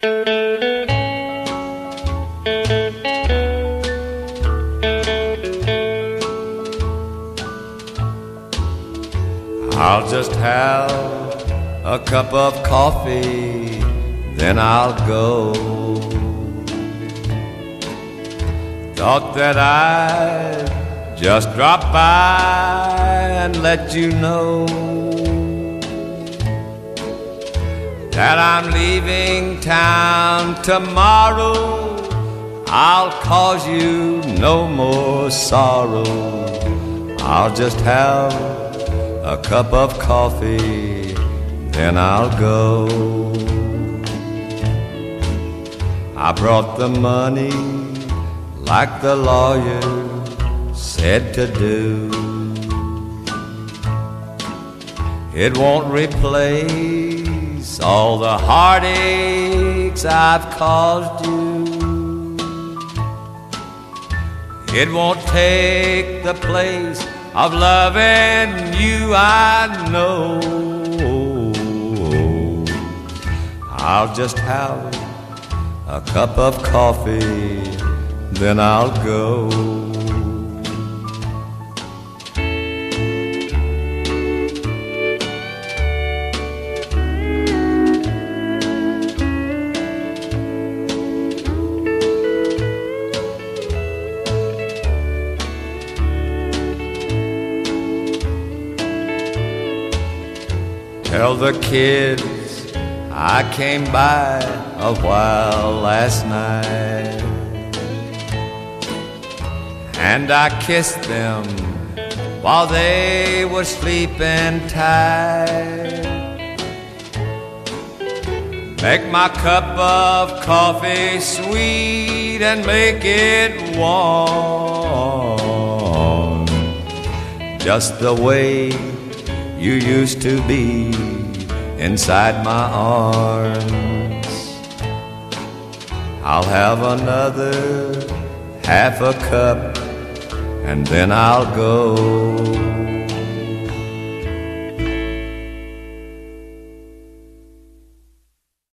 I'll just have a cup of coffee, then I'll go. Thought that I'd just drop by and let you know that I'm leaving town tomorrow. I'll cause you no more sorrow. I'll just have a cup of coffee, then I'll go. I brought the money like the lawyer said to do. It won't replace all the heartaches I've caused you. It won't take the place of loving you, I know. I'll just have a cup of coffee, then I'll go. Tell the kids I came by a while last night. And I kissed them while they were sleeping tight. Make my cup of coffee sweet and make it warm. Just the way you used to be inside my arms. I'll have another half a cup and then I'll go.